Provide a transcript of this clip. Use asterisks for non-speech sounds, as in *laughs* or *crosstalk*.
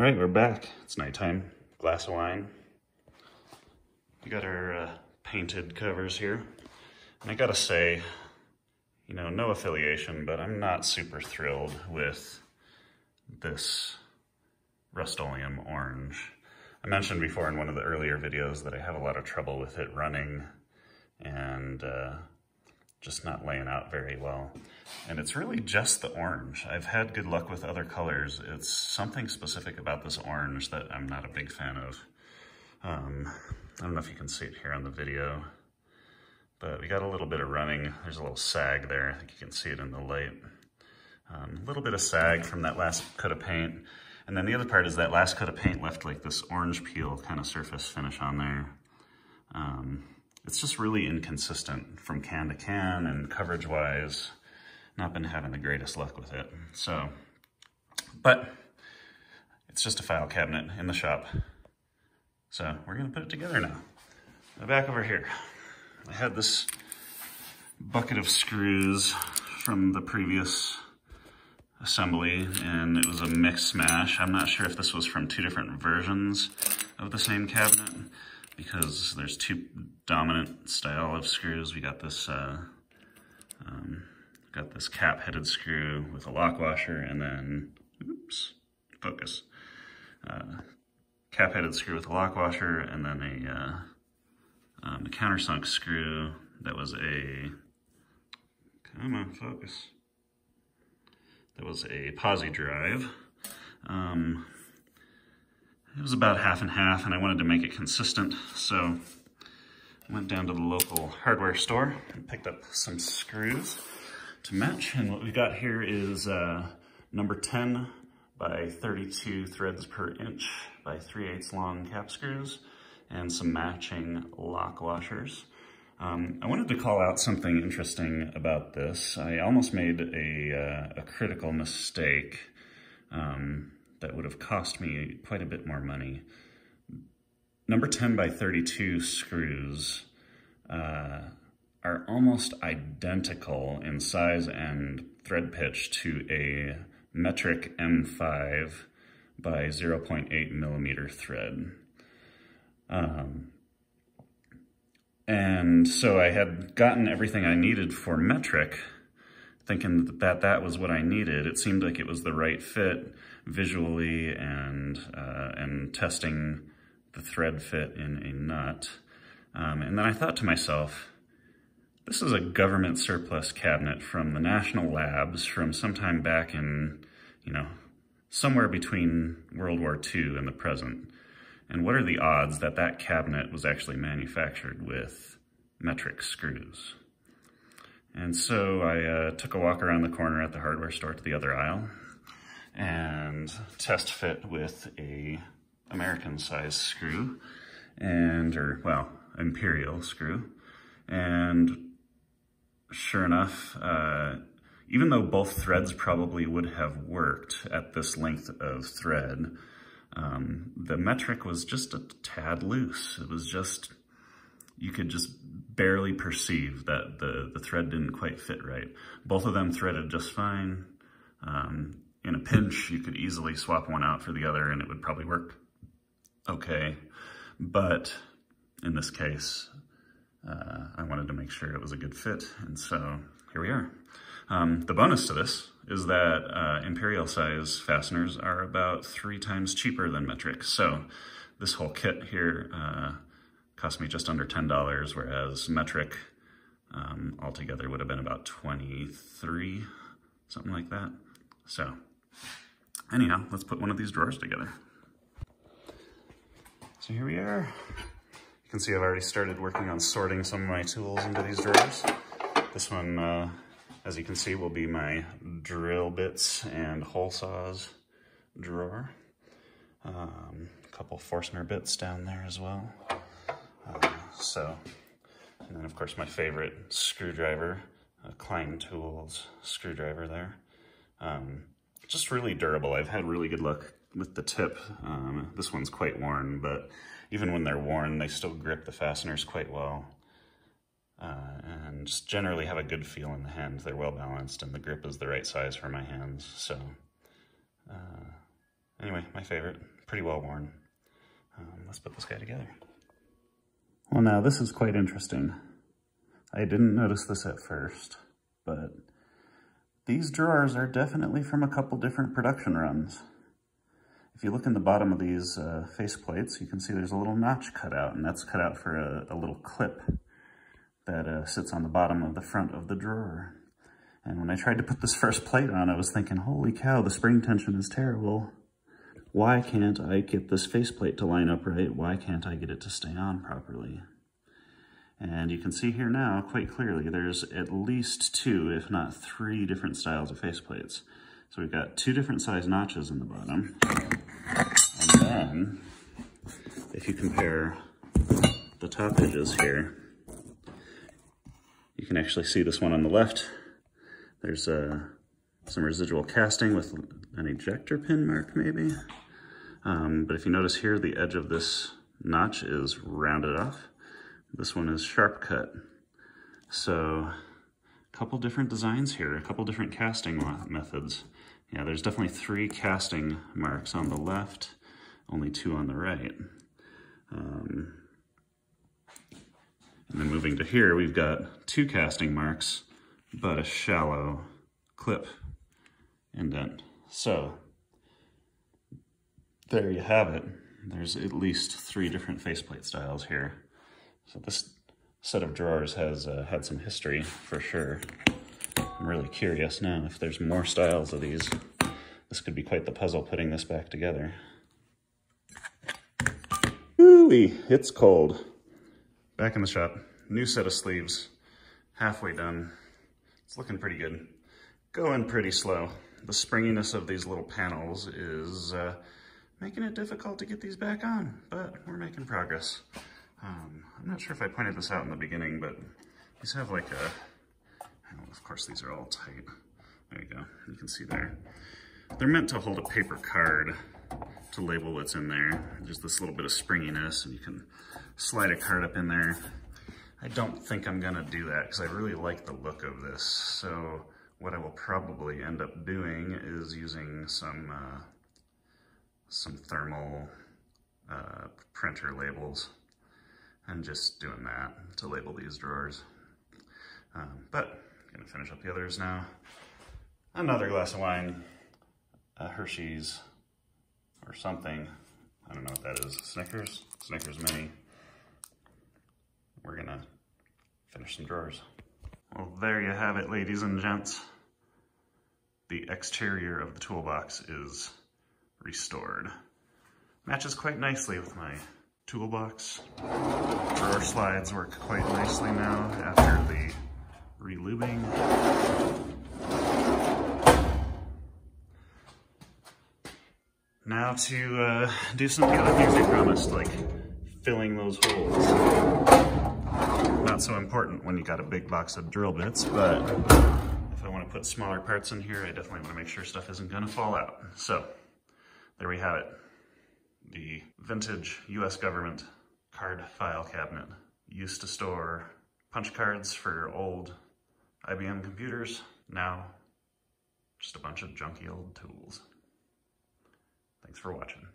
All right, we're back. It's nighttime. Glass of wine. We got our uh, painted covers here. And I gotta say, you know, no affiliation, but I'm not super thrilled with this Rust-Oleum orange. I mentioned before in one of the earlier videos that I have a lot of trouble with it running and uh, just not laying out very well. And it's really just the orange. I've had good luck with other colors. It's something specific about this orange that I'm not a big fan of. Um, I don't know if you can see it here on the video, but we got a little bit of running. There's a little sag there. I think you can see it in the light. Um, a little bit of sag from that last coat of paint. And then the other part is that last coat of paint left like this orange peel kind of surface finish on there. Um, it's just really inconsistent from can to can and coverage wise. Not been having the greatest luck with it. So, but it's just a file cabinet in the shop. So we're gonna put it together now. Back over here. I had this bucket of screws from the previous assembly and it was a mix smash. I'm not sure if this was from two different versions of the same cabinet because there's two dominant style of screws. We got this uh, um, got this cap headed screw with a lock washer and then, oops, focus. Uh, cap headed screw with a lock washer and then a, uh, um, a countersunk screw that was a, come on, focus. That was a Pozidriv. Um, it was about half and half and I wanted to make it consistent. So I went down to the local hardware store and picked up some screws to match. And what we got here is uh, number 10 by 32 threads per inch by 3 eighths long cap screws and some matching lock washers. Um, I wanted to call out something interesting about this. I almost made a, uh, a critical mistake. Um, that would have cost me quite a bit more money. Number 10 by 32 screws uh, are almost identical in size and thread pitch to a metric M5 by 0.8 millimeter thread. Um, and so I had gotten everything I needed for metric, thinking that that was what I needed. It seemed like it was the right fit visually and, uh, and testing the thread fit in a nut. Um, and then I thought to myself, this is a government surplus cabinet from the National Labs from sometime back in, you know, somewhere between World War II and the present. And what are the odds that that cabinet was actually manufactured with metric screws? And so I uh, took a walk around the corner at the hardware store to the other aisle and test fit with a American size screw and, or well, imperial screw. And sure enough, uh, even though both threads probably would have worked at this length of thread, um, the metric was just a tad loose. It was just, you could just barely perceive that the, the thread didn't quite fit right. Both of them threaded just fine. Um, in a pinch, you could easily swap one out for the other and it would probably work okay. But in this case, uh, I wanted to make sure it was a good fit. And so here we are. Um, the bonus to this is that uh, imperial size fasteners are about three times cheaper than metric. So this whole kit here uh, cost me just under $10, whereas metric um, altogether would have been about 23, something like that. So anyhow, let's put one of these drawers together. So here we are. You can see I've already started working on sorting some of my tools into these drawers. This one, uh, as you can see, will be my drill bits and hole saws drawer. Um, a couple Forstner bits down there as well. Uh, so, and then of course my favorite screwdriver, a Klein Tools screwdriver there. Um, just really durable. I've had really good luck with the tip. Um, this one's quite worn, but even when they're worn, they still grip the fasteners quite well. Uh, and just generally have a good feel in the hand. They're well balanced and the grip is the right size for my hands. So uh, Anyway, my favorite, pretty well worn. Um, let's put this guy together. Well, now this is quite interesting. I didn't notice this at first, but these drawers are definitely from a couple different production runs. If you look in the bottom of these uh, face plates, you can see there's a little notch cut out, and that's cut out for a, a little clip that uh, sits on the bottom of the front of the drawer. And when I tried to put this *laughs* first plate on, I was thinking, holy cow, the spring tension is terrible. Why can't I get this faceplate to line up right? Why can't I get it to stay on properly? And you can see here now quite clearly there's at least two, if not three different styles of faceplates. So we've got two different size notches in the bottom. And then if you compare the top edges here, you can actually see this one on the left. There's uh, some residual casting with an ejector pin mark maybe. Um, but if you notice here, the edge of this notch is rounded off. This one is sharp cut. So a couple different designs here, a couple different casting methods. Yeah, there's definitely three casting marks on the left, only two on the right. Um, and then moving to here, we've got two casting marks, but a shallow clip indent. So there you have it. There's at least three different faceplate styles here. So this set of drawers has uh, had some history for sure. I'm really curious now if there's more styles of these. This could be quite the puzzle putting this back together. Ooh, it's cold. Back in the shop, new set of sleeves, halfway done. It's looking pretty good. Going pretty slow. The springiness of these little panels is uh, making it difficult to get these back on, but we're making progress. Um, I'm not sure if I pointed this out in the beginning, but these have like a, of course these are all tight. There you go, you can see there. They're meant to hold a paper card to label what's in there. Just this little bit of springiness and you can slide a card up in there. I don't think I'm gonna do that because I really like the look of this. So what I will probably end up doing is using some uh, some thermal uh, printer labels and just doing that to label these drawers. Um, but gonna finish up the others now. Another glass of wine, a Hershey's or something. I don't know what that is. Snickers? Snickers Mini. We're gonna finish some drawers. Well, there you have it, ladies and gents. The exterior of the toolbox is restored. Matches quite nicely with my toolbox. Drawer slides work quite nicely now after the relubing. Now to uh, do some of the other things I promised, like filling those holes. Not so important when you got a big box of drill bits, but if I want to put smaller parts in here, I definitely want to make sure stuff isn't going to fall out. So there we have it. The vintage US government card file cabinet used to store punch cards for your old IBM computers. Now, just a bunch of junky old tools. Thanks for watching.